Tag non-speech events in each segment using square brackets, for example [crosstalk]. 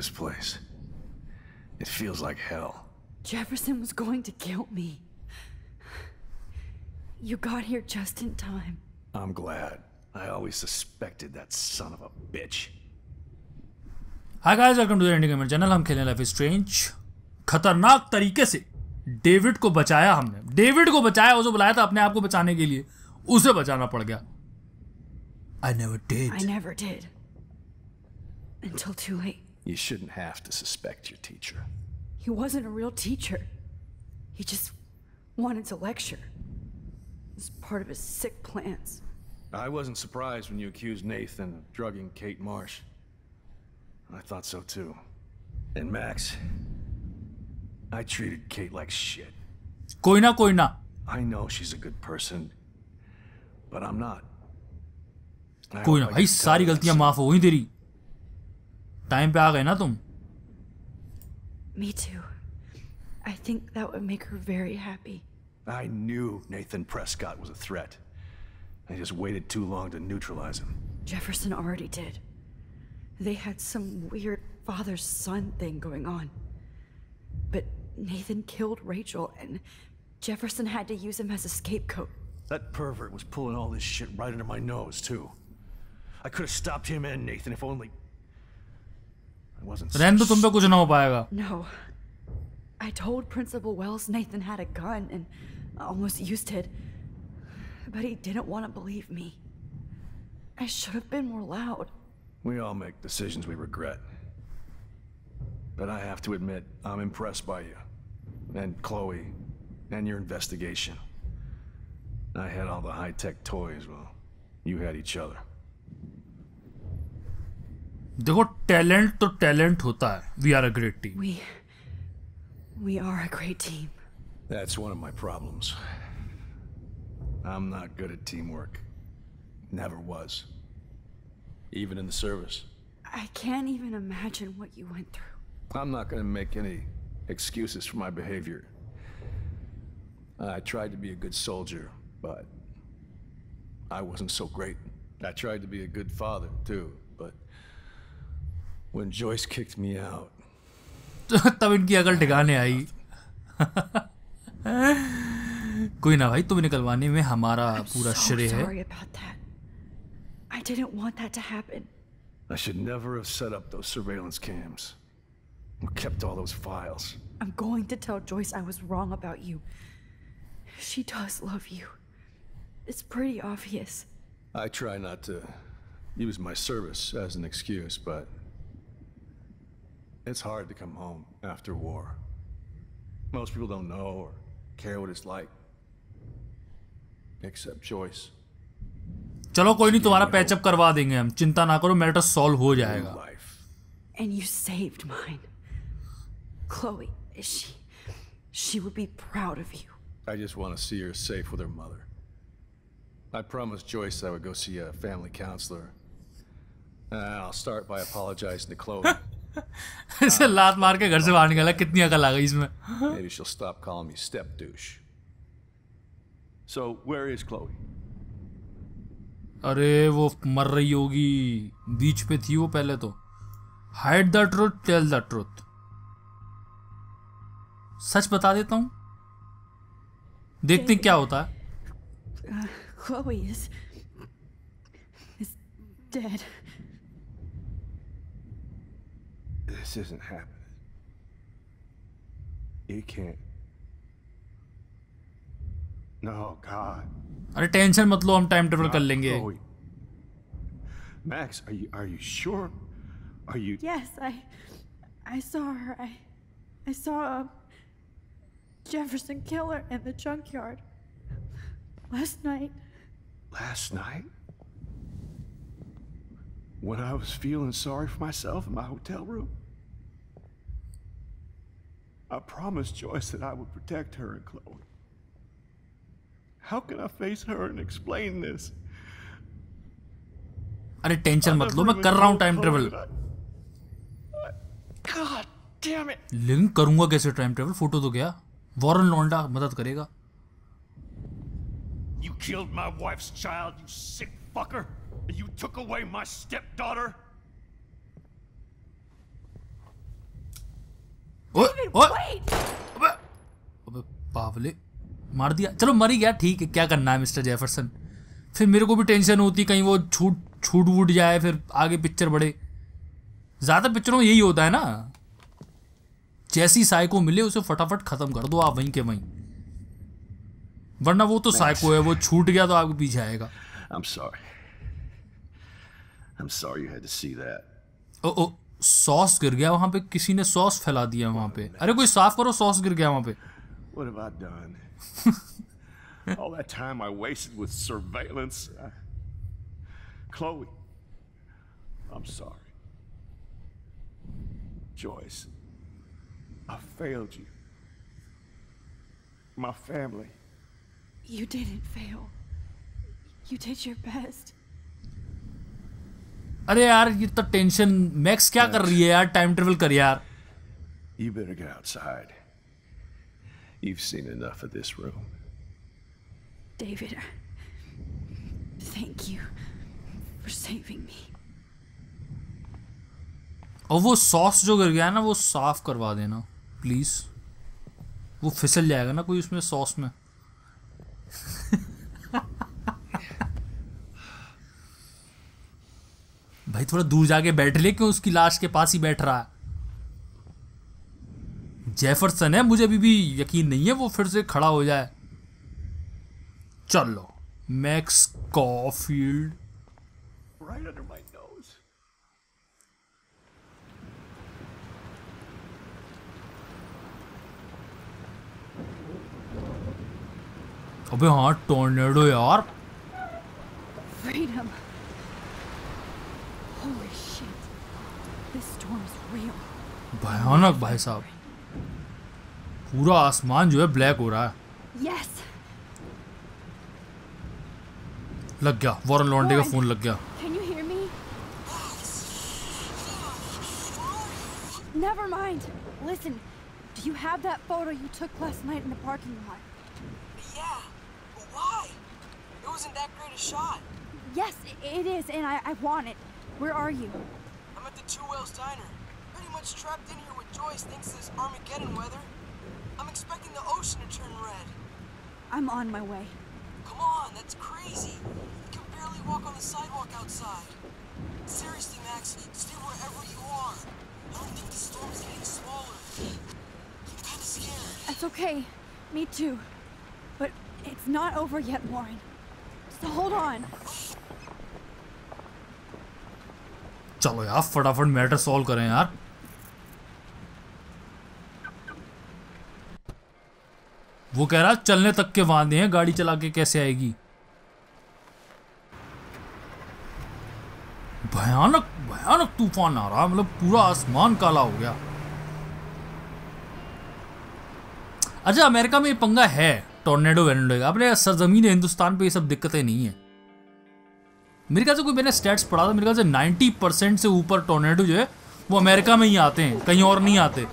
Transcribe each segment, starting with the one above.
this place. It feels like hell. Jefferson was going to kill me. You got here just in time. I'm glad. I always suspected that son of a bitch. Hi guys welcome to the Indian gamer channel हम खेलने life is strange खतरनाक तरीके से David को बचाया हमने David को बचाया उसे बुलाया था अपने आप को बचाने के लिए उसे बचाना पड़ गया I never I did never did. Until too late. You shouldn't have to suspect your teacher. He wasn't a real teacher. He just wanted to lecture. It was part of his sick plans. I wasn't surprised when you accused Nathan of drugging Kate Marsh. I thought so too. And Max, I treated Kate like shit. कोई ना कोई ना I know she's a good person, but I'm not. I कोई hope ना I भाई can tell सारी her that गलतियां माफ हो गई तेरी टाइम पे आ गए ना तुम Me too. I think that would make her very happy. I knew Nathan Prescott was a threat. I just waited too long to neutralize him. Jefferson already did. They had some weird father son thing going on. But Nathan killed Rachel, and Jefferson had to use him as a scapegoat. That pervert was pulling all this shit right under my nose, too. I could have stopped him and Nathan if only. I wasn't. रहने दो so तुम पे कुछ ना हो पाएगा No. I told Principal Wells Nathan had a gun and almost used it. But he didn't want to believe me. I should have been more loud. We all make decisions we regret. But I have to admit, I'm impressed by you. And Chloe. And your investigation. I had all the high-tech toys, well, you had each other. देखो talent तो talent होता है we are a great team We. We are a great team. That's one of my problems. I'm not good at teamwork. Never was. Even in the service. I can't even imagine what you went through. I'm not going to make any excuses for my behavior. I tried to be a good soldier, but I wasn't so great. I tried to be a good father, too, but when Joyce kicked me out, तब [laughs] इनकी अकल ठिकाने आई कोई ना भाई तुम निकलवाने में हमारा I'm पूरा so श्रेय है sorry about that. I didn't want that to happen. I should never have set up those surveillance cams. Or kept all those files. I'm going to tell Joyce I was wrong about you. She does love you. It's pretty obvious. I try not to use my service as an excuse, but it's hard to come home after war. Most people don't know or care what it's like. Except Joyce. चलो कोई नहीं तुम्हारा patch up करवा देंगे हम चिंता ना करो मैटर सॉल्व हो New जाएगा life. And you saved mine. Chloe, she. She would be proud of you. I just want to see her safe with her mother. I promised Joyce I would go see a family counselor. And I'll start by apologizing to Chloe. [laughs] [laughs] इसे लात मार के घर से बाहर निकाला कितनी अकल आ गई इसमें Maybe she'll stop calling me step douche. So, where is Chloe? अरे वो मर रही होगी बीच पे थी वो पहले तो hide the truth tell the truth सच बता देता हूँ देखते क्या होता है Uh, Chloe is. is dead. This isn't happening. It can't. No, God. अरे टेंशन मत लो हम टाइम टेबल कर Not लेंगे Chloe. Max, are you are you sure? Are you Yes, I. I saw her. I. I saw a Jefferson killer in the junkyard. Last night. last night? When I was feeling sorry for myself in my hotel room? I promised Joyce that I would protect her and Chloe. How can I face her and explain this? अरे tension मत लो मैं कर रहा हूँ time travel God damn it! Link करूंगा कैसे time travel photo तो गया वॉरन लौंडा मदद करेगा You killed my wife's child, you sick fucker! And you took away my stepdaughter? अबे अबे बावले मार दिया। चलो मर ही गया। ठीक है क्या करना है मिस्टर जेफरसन? फिर मेरे को भी टेंशन होती कहीं वो छूट छूट वूट जाए फिर आगे पिक्चर बढ़े। ज़्यादा पिक्चरों में यही होता है ना। जैसी साइको मिले उसे फटाफट खत्म कर दो आप वहीं के वहीं। वरना वो तो साइको है वो छूट गया तो आपके पीछे आएगा। I'm sorry. I'm sorry you had to see that. ओ ओ सॉस गिर गया वहां पे किसी ने सॉस फैला दिया वहां पे अरे कोई साफ करो सॉस गिर गया वहां पे What have I done? [laughs] All that time I wasted with surveillance. I... Chloe, I'm sorry. Joyce, I failed you. My family. You didn't fail. You did your best. अरे यार ये तो टेंशन मैक्स क्या कर रही है यार टाइम ट्रेवल कर यार You better get outside. You've seen enough of this room. David, thank you for saving me. और वो सॉस जो गिर गया ना वो साफ़ करवा देना प्लीज़ वो फिसल जाएगा ना कोई उसमें सॉस में भाई थोड़ा दूर जाके बैठ ले क्यों उसकी लाश के पास ही बैठ रहा है? जेफरसन है मुझे अभी भी यकीन नहीं है वो फिर से खड़ा हो जाए। चलो मैक्स कॉफील्ड अबे हाँ टोर्नेडो यार। Freedom. Holy shit. This storm's real. भयानक भाई साहब पूरा आसमान जो है ब्लैक हो रहा है Yes. लग गया वॉरन लॉन्डे का Warren. फोन लग गया Can you hear me? Never mind. Listen, do you have that photo you took last night in the parking lot? Yeah, but why? It wasn't that great a shot. Yes, i- it is, and I, I want it. Where are you? I'm at the Two Whales Diner. Pretty much trapped in here with Joyce thanks to this Armageddon weather. I'm expecting the ocean to turn red. I'm on my way. Come on, that's crazy. You can barely walk on the sidewalk outside. Seriously, Max, stay wherever you are. I don't think the storm is getting smaller. I'm kinda scared. That's okay. Me too. But it's not over yet, Warren. So hold on. चलो यार, फटाफट matter solve करें यार। वो कह रहा, चलने तक के वादे हैं, गाड़ी चला के कैसे आएगी? भयानक भयानक तूफ़ान आ रहा मतलब पूरा आसमान काला हो गया। अच्छा अमेरिका में ये पंगा है, टोर्नेडो वेनेडो का। अपने सरजमीन हिंदुस्तान पे ये सब दिक्कतें नहीं है। मेरे ख्याल से कोई मैंने स्टैट्स पढ़ा था मेरे ख्याल से 90 परसेंट से ऊपर टोर्नेडो जो है वो अमेरिका में ही आते हैं कहीं और नहीं आते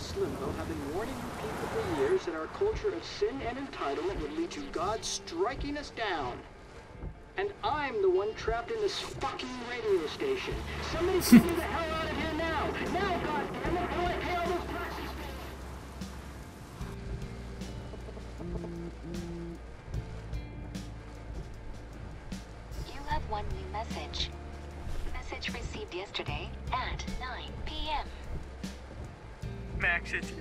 and God I'm the one trapped in this fucking radio station. Somebody me the hell out of here now! Now, goddammit! one new message. Message received yesterday at 9 p.m. Max, it's,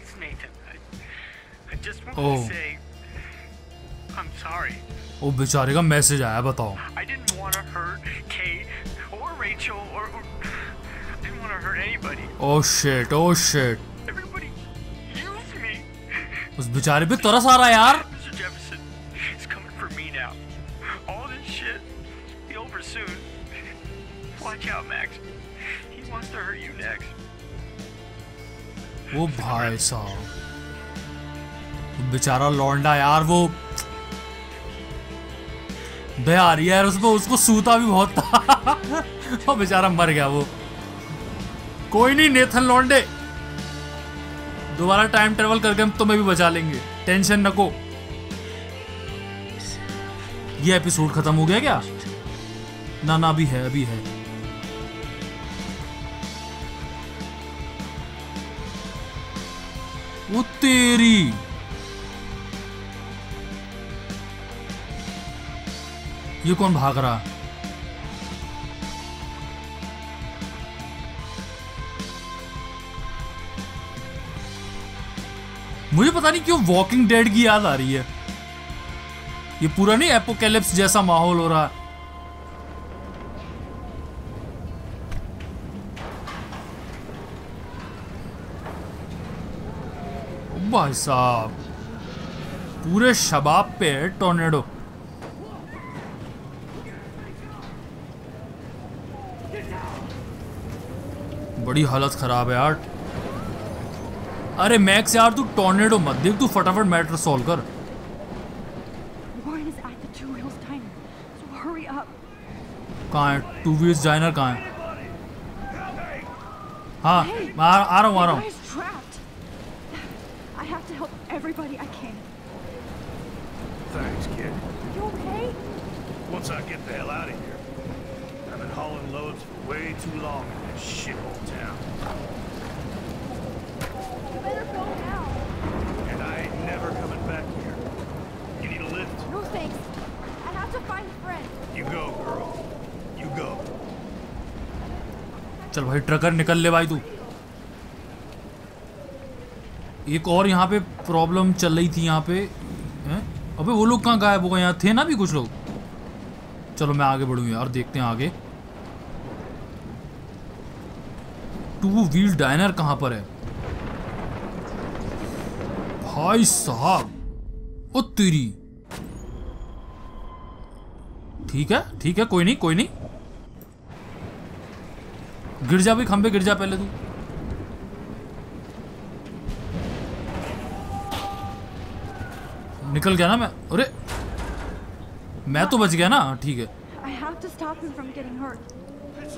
it's Nathan. I, I just want Oh. to say I'm sorry. ओ बेचारे का message आया बताओ I didn't want to hurt Kate or Rachel or, or I didn't want to hurt anybody. Oh shit oh shit Everybody used me. उस बेचारे पे तरस आ रहा है यार वो भाई साहब। बेचारा लौंडा यार, वो दया रही यार, उसको उसको सूता भी बहुत था। [laughs] वो बेचारा मर गया वो। कोई नहीं, नेथन लौंडे। दोबारा टाइम ट्रेवल करके हम तुम्हें भी बचा लेंगे। टेंशन नको ये एपिसोड खत्म हो गया क्या? ना ना, अभी है अभी है। वो तेरी ये कौन भाग रहा? मुझे पता नहीं क्यों वॉकिंग डेड की याद आ रही है। ये पूरा नहीं एपोकेलिप्स जैसा माहौल हो रहा। है भाई साहब पूरे शबाब पे टोर्नेडो बड़ी हालत खराब है यार। अरे मैक्स यार तू टोर्नेडो मत देख तू फटाफट मैटर सॉल्व कर. कहाँ है? टू व्हील्स डाइनर कहाँ है? हाँ आ, आ रहा हूँ आ रहा हूँ। have to help everybody I can. Thanks, kid. You okay? Once I get the hell out of here. I've been hauling loads for way too long in this shithole town. You better go now. And I ain't never coming back here. You need a lift? No thanks. I have to find a friend. You go, girl. You go. चल भाई trucker निकल ले भाई तू एक और यहाँ पे प्रॉब्लम चल रही थी यहाँ पे, हैं? अबे वो लोग कहाँ गायब हो गए यहाँ थे ना भी कुछ लोग? चलो मैं आगे बढ़ूँ यार, देखते हैं आगे। टू व्हील डाइनर कहाँ पर है? भाई साहब, ओ तेरी। ठीक है ठीक है, कोई नहीं कोई नहीं। गिर जा भी खंबे गिर जा पहले तू। निकल गया ना मैं? अरे मैं तो बच गया ना? ठीक है.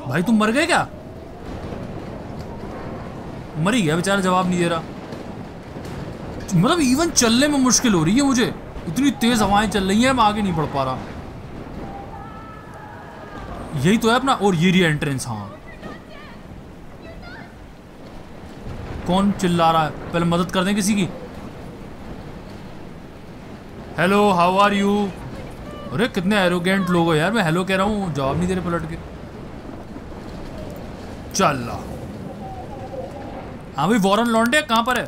भाई तुम मर गए क्या? मर ही गया बेचारा जवाब नहीं दे रहा। मतलब इवन चलने में मुश्किल हो रही है मुझे। इतनी तेज हवाएँ चल रही हैं मैं आगे नहीं बढ़ पा रहा। यही तो है अपना और ये रही एंट्रेंस हाँ। कौन चिल्ला रहा है? पहले मदद कर दें किसी की। हेलो हाउ आर यू अरे कितने एरोगेंट लोग हो यार मैं हेलो कह रहा हूँ जवाब नहीं दे रहे पलट के। चल ला हाँ भाई वॉरन लॉन्डे कहाँ पर है?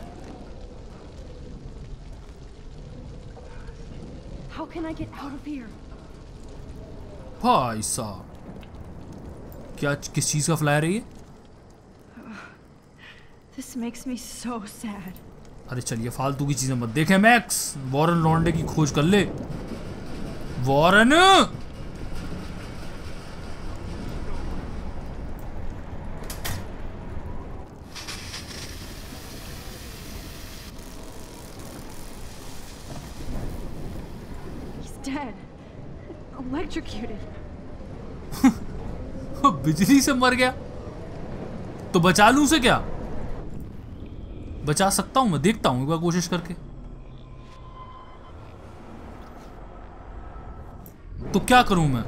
How can I get out of here? भाई साहब क्या किस चीज़ का फ्लायर है ये? This makes me so sad. अरे चलिए फालतू की चीज़ें मत देखें मैक्स वॉरन लॉन्डे की खोज कर ले। वॉरन. [laughs] बिजली से मर गया। तो बचा लू उसे क्या? बचा सकता हूँ मैं देखता हूँ एक बार कोशिश करके तो क्या करूँ मैं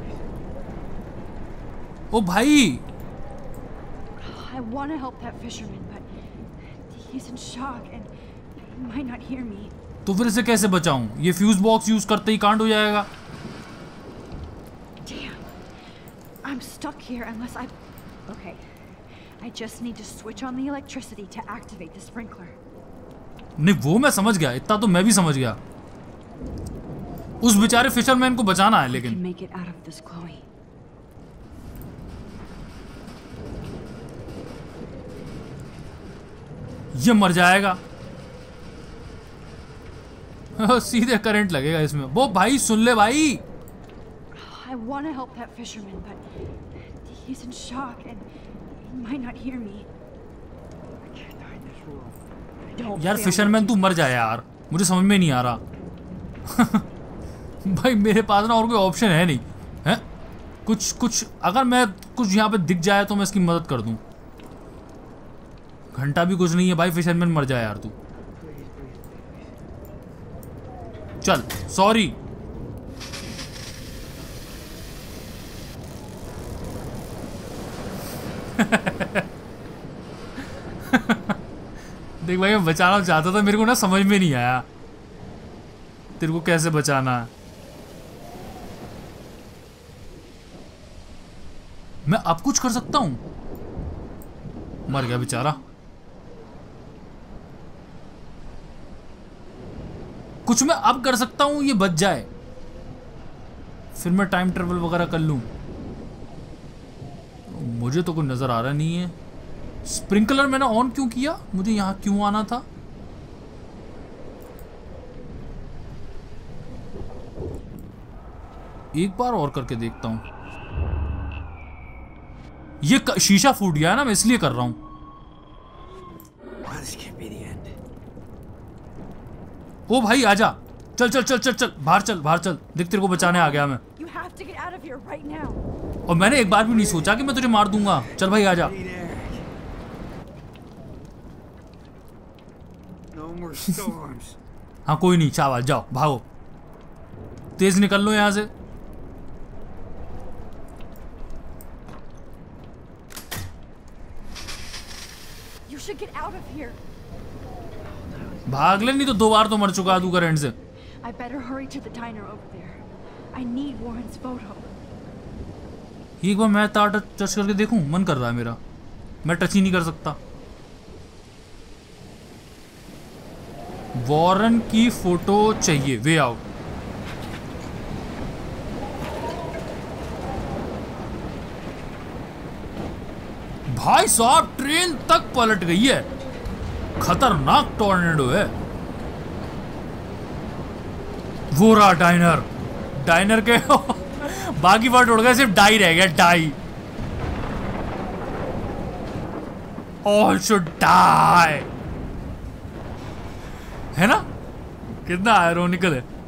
ओ भाई तो फिर इसे कैसे बचाऊं? ये फ्यूज बॉक्स यूज़ करते ही कांड हो जाएगा Damn. I'm stuck here unless I... okay. I just need to switch on the electricity to activate the sprinkler. नहीं वो मैं समझ गया इतना तो मैं भी समझ गया उस बेचारे फिशरमैन को बचाना है लेकिन. ये मर जाएगा सीधे करंट लगेगा इसमें वो भाई सुन ले भाई I want to help that fisherman, but he's in shock and he might not hear me. I can't die this world. Don't यार फिशरमैन तू मर जाए यार। मुझे समझ में नहीं आ रहा। [laughs] भाई मेरे पास ना और कोई ऑप्शन है नहीं। है? कुछ कुछ अगर मैं कुछ यहाँ पे दिख जाए तो मैं इसकी मदद कर दूँ। घंटा भी कुछ नहीं है भाई फिशरमैन मर जाए यार तू। चल सॉरी [laughs] देख भाई, मैं बचाना चाहता था, मेरे को ना समझ में नहीं आया। तेरे को कैसे बचाना? मैं अब कुछ कर सकता हूँ। मर गया बेचारा। कुछ मैं अब कर सकता हूँ, ये बच जाए। फिर मैं टाइम ट्रेवल वगैरह कर लूँ। मुझे तो कोई नज़र आ रहा नहीं है। स्प्रिंकलर मैंने ऑन क्यों किया? मुझे यहाँ क्यों आना था? एक बार और करके देखता हूँ। ये शीशा फूट गया है ना मैं इसलिए कर रहा हूँ। ओ भाई आजा। चल चल चल चल चल बाहर चल बाहर चल। देख तेरे को बचाने आ गया मैं। और मैंने एक बार भी नहीं सोचा कि मैं तुझे मार दूँगा। चल भाई आजा [laughs] हाँ कोई नहीं चावल जाओ भागो। तेज निकल लो यहाँ से। भाग ले नहीं तो दो बार तो मर चुका तू करंट से। I better hurry to the diner over there. I need Warren's photo. एक बार मैं तार टच करके देखूँ, मन कर रहा है मेरा। मैं टच ही नहीं कर सकता। वॉरन की फ़ोटो चाहिए। वे आउट भाई साहब, ट्रेन तक पलट गई है। खतरनाक टॉर्नेडो है। वो रहा डाइनर। डाइनर के [laughs] बाकी वर्ड उड़ गए, सिर्फ़ डाई रह गया डाई ऑल शुड डाई है ना? कितना आयरोनिकल है।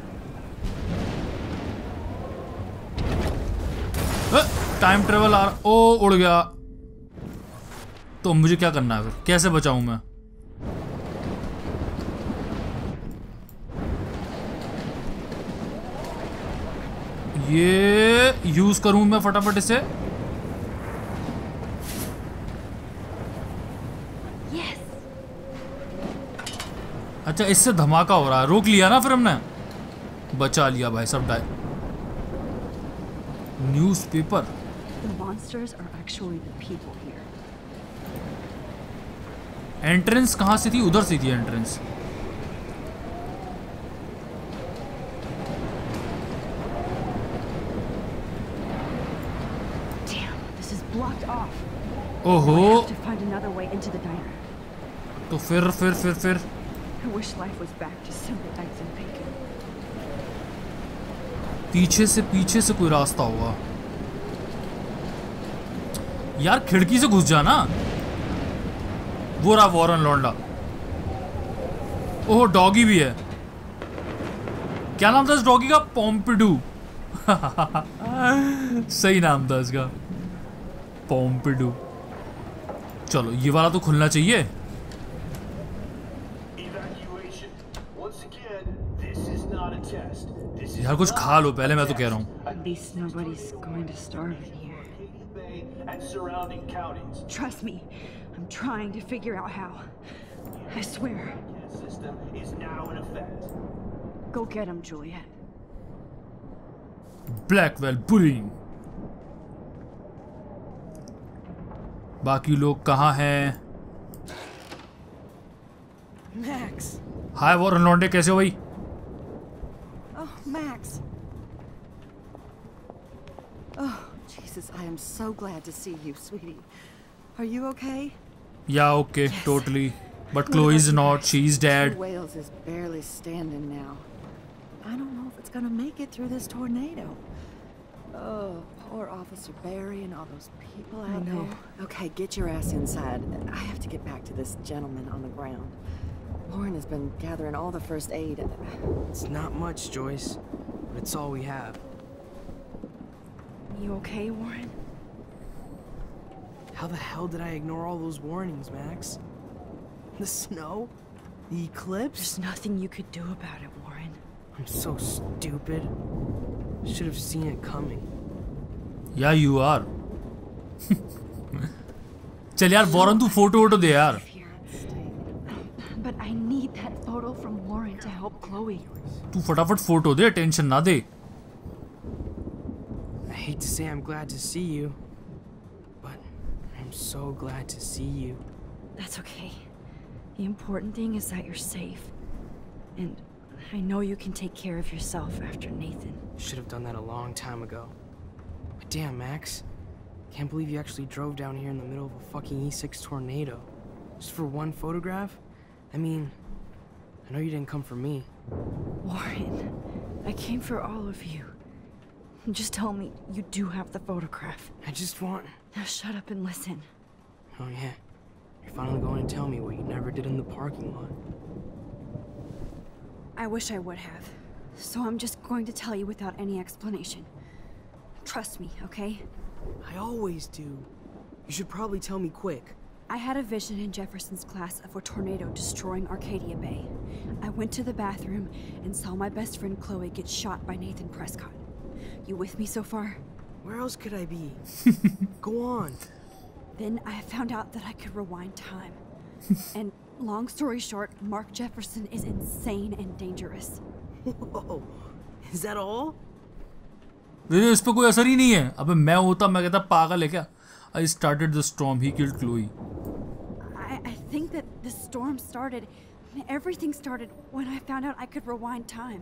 टाइम ट्रेवल आ रहा, ओ, उड़ गया। तो मुझे क्या करना है फिर? कैसे बचाऊं मैं? ये यूज़ करूँ मैं फटाफट इसे? Yes. अच्छा इससे धमाका हो रहा है। रोक लिया ना फिर हमने? बचा लिया भाई सब die newspaper people here. Entrance कहाँ से थी? उधर से थी entrance Damn, this is blocked off. ओहो I have to find another way into the diner. तो फिर फिर फिर फिर. पीछे से पीछे से कोई रास्ता होगा। यार खिड़की से घुस जाना वो रहा वॉरन लौंडा ओह डॉगी भी है। क्या नाम था इस डॉगी का? पोम्पिडू। [laughs] सही नाम था इसका। पोम्पिडू। चलो ये वाला तो खुलना चाहिए यार कुछ खा लो पहले मैं तो कह रहा हूँ Trust me, I'm trying to figure out how. I swear. System is now in effect. Go get him, Juliet. Blackwell bullying. बाकी लोग कहाँ हैं मैक्स हाय वो लौंडे कैसे हो भाई oh, oh, Jesus, I am so glad to see you, sweetie. Are you okay? Yeah, okay, yes. totally. But Chloe's not. She's dead. Whales is barely standing now. I don't know if it's gonna make it through this tornado. Oh, poor Officer Berry and all those people out know. there. Okay, get your ass inside. I have to get back to this gentleman on the ground. Lauren has been gathering all the first aid. It's not much, Joyce, but it's all we have. You okay, Warren? How the hell did I ignore all those warnings, Max? The snow? The eclipse? There's nothing you could do about it, Warren. I'm so stupid. Should have seen it coming. Yeah, you are. चल यार Warren तू photo वोटो दे यार But I need that photo from Warren to help Chloe. तू फटाफट photo दे tension ना दे I hate to say I'm glad to see you, but I'm so glad to see you. That's okay. The important thing is that you're safe. And I know you can take care of yourself after Nathan. Should have done that a long time ago. Damn, Max. Can't believe you actually drove down here in the middle of a fucking E6 tornado. Just for one photograph? I mean, I know you didn't come for me. Warren, I came for all of you. Just tell me you do have the photograph. I just want. Now shut up and listen. Oh, yeah. You're finally going to tell me what you never did in the parking lot. I wish I would have. So I'm just going to tell you without any explanation. Trust me, okay? I always do. You should probably tell me quick. I had a vision in Jefferson's class of a tornado destroying Arcadia Bay. I went to the bathroom and saw my best friend Chloe get shot by Nathan Prescott. You with me so far? Where else could I be? [laughs] Go on. Then I found out that I could rewind time. [laughs] and long story short, Mark Jefferson is insane and dangerous. [laughs] Whoa. Is that all? मेरे इस पे कोई असर ही नहीं है अबे मैं होता मैं कहता पागल है क्या I started the storm he killed Chloe I, I think that the storm started. Everything started when I found out I could rewind time.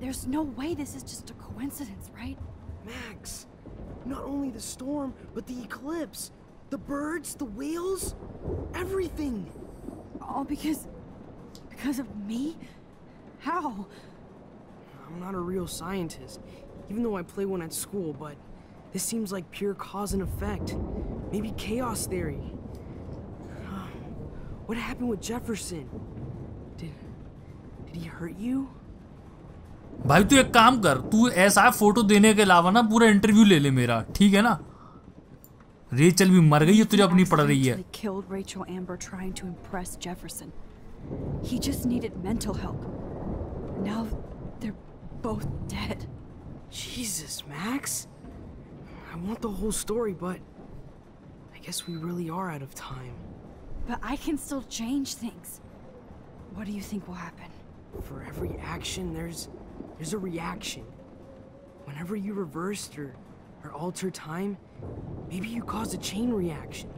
There's no way this is just a coincidence, right? Max, not only the storm, but the eclipse. The birds, the whales, everything. All because. because of me? How? I'm not a real scientist, even though I play one at school, but this seems like pure cause and effect. Maybe chaos theory. [sighs] What happened with Jefferson? Did. did he hurt you? भाई तू एक काम कर तू ऐसा photo देने के अलावा ना पूरा इंटरव्यू ले ले मेरा ठीक है ना रेचल भी मर गई है तुझे अपनी पड़ रही है Actually killed Rachel Amber trying to impress Jefferson. He just needed mental help. Now they're both dead. Jesus, Max. I want the whole story, but I guess we really are out of time. But I can still change things. What do you think will happen? For every action, there's there's a reaction. Whenever you reverse or, or alter time, maybe you cause a chain reaction.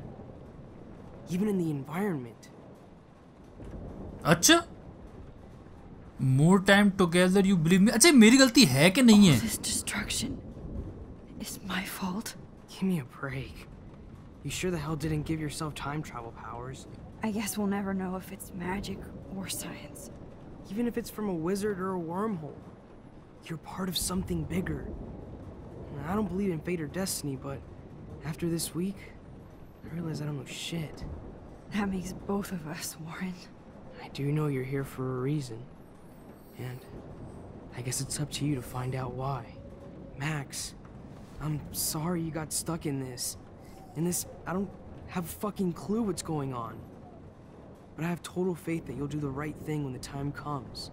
Even in the environment. Acha? More time together you believe me अच्छा मेरी गलती है कि नहीं है This destruction is my fault. Give me a break. You sure the hell didn't give yourself time travel powers? I guess we'll never know if it's magic or science. Even if it's from a wizard or a wormhole. You're part of something bigger. I don't believe in fate or destiny, but after this week, I realize I don't know shit. That makes both of us, Warren. I do know you're here for a reason. And I guess it's up to you to find out why. Max, I'm sorry you got stuck in this. In this, I don't have a fucking clue what's going on. But I have total faith that you'll do the right thing when the time comes.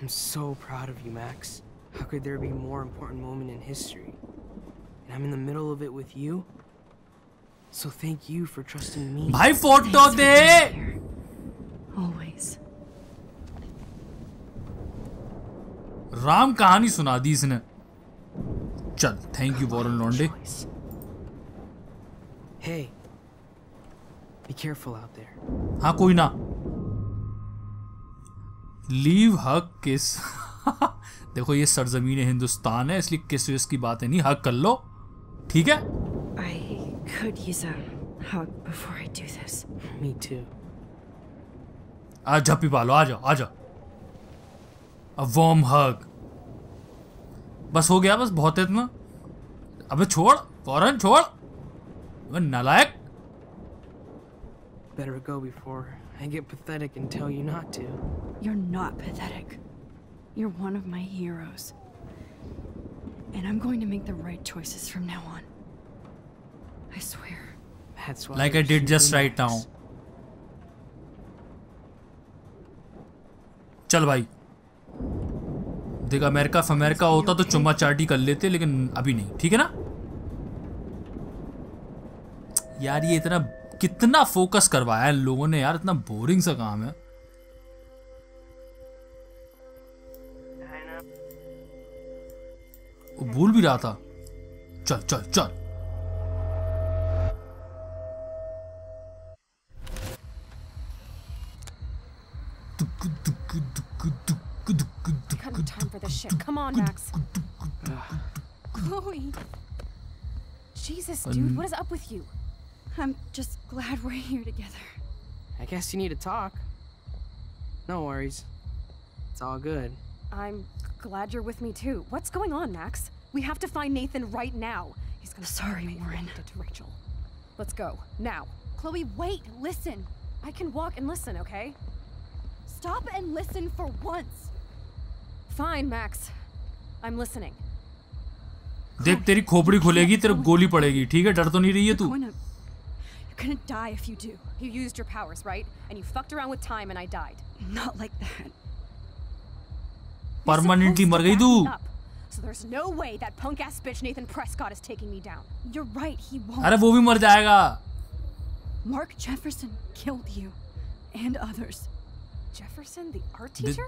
I'm so proud of you, Max. How could there be a more important moment in history? And I'm in the middle of it with you? So thank you for trusting me. My photo There. Always. Ram कहानी सुना दी इसने। चल thank you Warren Londe Hey, be careful out there. हाँ कोई ना। Leave हक किस? [laughs] देखो ये सरजमीन हिंदुस्तान है इसलिए किस विस की बातें नहीं हक कर लो। ठीक है? I could use a hug before I do this. Me too. आज झप्पी पालो आ जाओ आ जाओ। अ वॉर्म हग बस हो गया बस बहुत है इतना अबे छोड़ फौरन छोड़ अबे नालायक Better go before I get pathetic and tell you not to. You're not pathetic. You're one of my heroes. And I'm going to make the right choices from now on. I swear. That's why like I you're did just Super right now Max. चल भाई देख, America America होता तो चुम्मा चाटी कर लेते, लेकिन अभी नहीं, ठीक है ना? यार, ये इतना, कितना फोकस करवाया है लोगों ने यार, इतना बोरिंग सा काम है। वो भूल भी रहा था। चल चल चल। Kind of time for this shit. Come on, Max. Chloe. Jesus, dude, um, what is up with you? I'm just glad we're here together. I guess you need to talk. No worries. It's all good. I'm glad you're with me too. What's going on, Max? We have to find Nathan right now. He's gonna Sorry, me Warren. did to Rachel. Let's go now. Chloe, wait, listen. I can walk and listen, okay? Stop and listen for once. Fine, Max. I'm listening. देख तेरी खोपड़ी खुलेगी तेरे गोली पड़ेगी ठीक है डर तो नहीं रही है तू Gonna, you're gonna die if you do. You used your powers, right? And you fucked around with time and I died. Not like that. Permanently मर गई तू Up. So there's no way that punk ass bitch Nathan Prescott is taking me down. You're right, he won't. अरे वो भी मर जाएगा Mark Jefferson killed you. And others. Jefferson, the art the- teacher?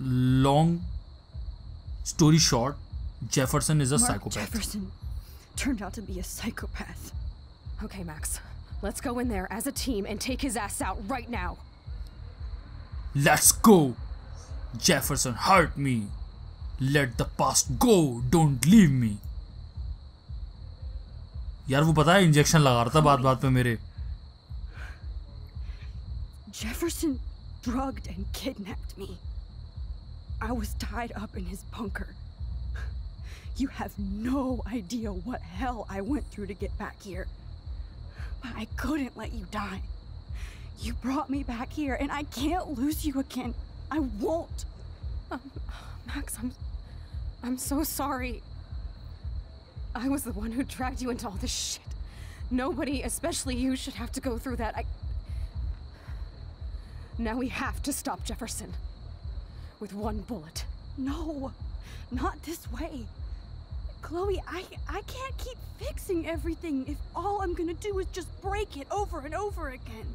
Long story short Jefferson is a Mark psychopath Jefferson turned out to be a psychopath. Okay, Max. Let's go in there as a team and take his ass out right now. Let's go Jefferson hurt me let the past go don't leave me यार वो पता है injection लगा रहा था बात बात पे मेरे Jefferson drugged and kidnapped me. I was tied up in his bunker. You have no idea what hell I went through to get back here. But I couldn't let you die. You brought me back here, and I can't lose you again. I won't. Um, Max, I'm. I'm so sorry. I was the one who dragged you into all this shit. Nobody, especially you, should have to go through that. I. Now we have to stop Jefferson. With one bullet. No, not this way. Chloe, I I can't keep fixing everything if all I'm gonna do is just break it over and over again.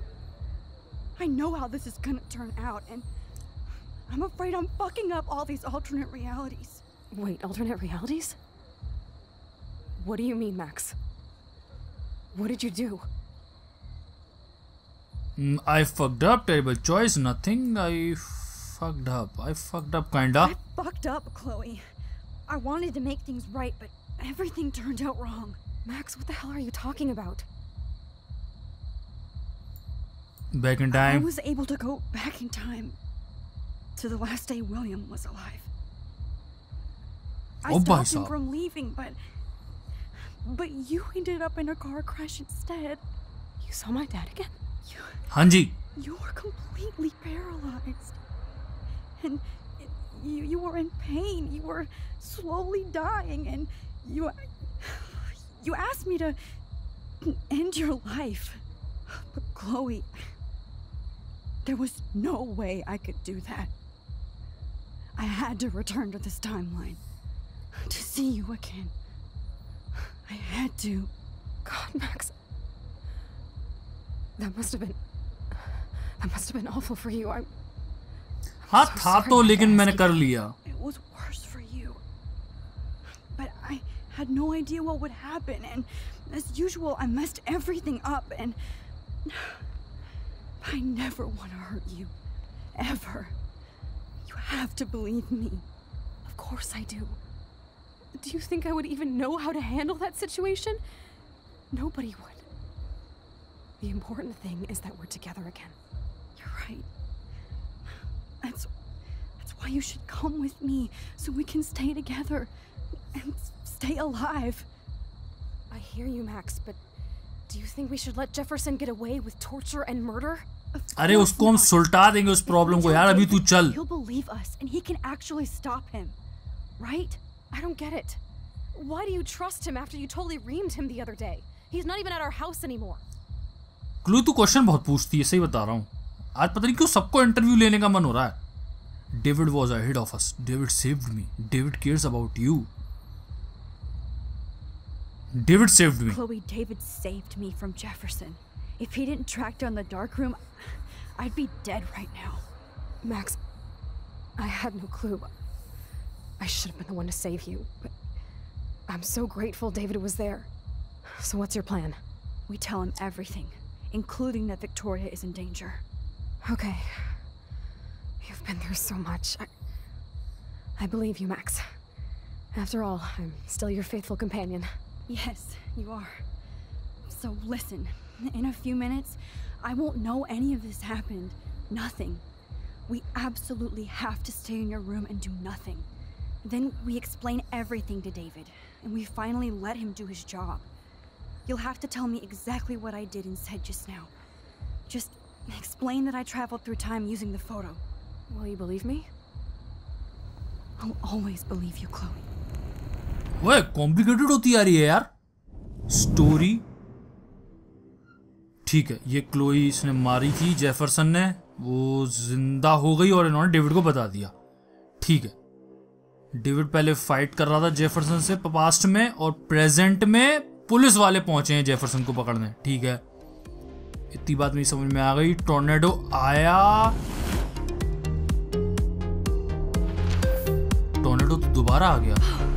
I know how this is gonna turn out, and I'm afraid I'm fucking up all these alternate realities. Wait, alternate realities? What do you mean, Max? What did you do? Mm, I fucked up terrible choice nothing I fucked up I fucked up kinda I Fucked up, Chloe. I wanted to make things right, but everything turned out wrong. Max, what the hell are you talking about? back in time? I was able to go back in time to the last day William was alive. I Oh, stopped him from leaving, but but you ended up in a car crash instead. You saw my dad again? हाँ जी You were completely paralyzed, and you you were in pain. You were slowly dying, and you you asked me to end your life, but Chloe, there was no way I could do that. I had to return to this timeline to see you again. I had to. God, Max. That must have been. That must have been awful for you. I'm. हाँ so था sorry तो I लेकिन asked मैंने you कर that. लिया It was worse for you. But I had no idea what would happen, and as usual, I messed everything up, and I never want to hurt you. Ever. You have to believe me. Of course I do. Do you think I would even know how to handle that situation? Nobody would. The important thing is that we're together again. You're right. That's that's why you should come with me so we can stay together and s- stay alive. I hear you, Max, but Do you think we should let Jefferson get away with torture and murder? अरे उसको हम सुलटा देंगे उस problem को यार अभी तू चल He'll believe us, and he can actually stop him. Right? I don't get it. Why do you trust him after you totally reamed him the other day? He's not even at our house anymore. Chloe तू question बहुत पूछती है सही बता रहा हूँ आज पता नहीं क्यों सबको इंटरव्यू लेने का मन हो रहा है David was ahead of us David saved me David cares about you David saved me Chloe, David saved me from Jefferson. If he didn't track down the dark room, I'd be dead right now. Max, I had no clue. I should have been the one to save you, but I'm so grateful David was there. So what's your plan? We tell him everything, including that Victoria is in danger. Okay. You've been through so much. I, I believe you, Max. After all, I'm still your faithful companion. Yes, you are. So listen, in a few minutes, I won't know any of this happened. Nothing. We absolutely have to stay in your room and do nothing. Then we explain everything to David, and we finally let him do his job. You'll have to tell me exactly what I did and said just now. Just explain that I traveled through time using the photo. Will you believe me? I'll always believe you, Chloe. वह complicated होती आ रही है यार। Story ठीक है ये Chloe इसने मारी थी जेफरसन ने। वो ज़िंदा हो गई और इन्होंने डेविड को बता दिया। ठीक है। डेविड पहले फाइट कर रहा था जेफरसन से पास्ट में और प्रेजेंट में पुलिस वाले पहुँचे हैं जेफरसन को पकड़ने। ठीक है। इतनी बात मेरी समझ में आ गई। टोर्नेडो आया। टोर्नेडो तो दोबारा आ गया।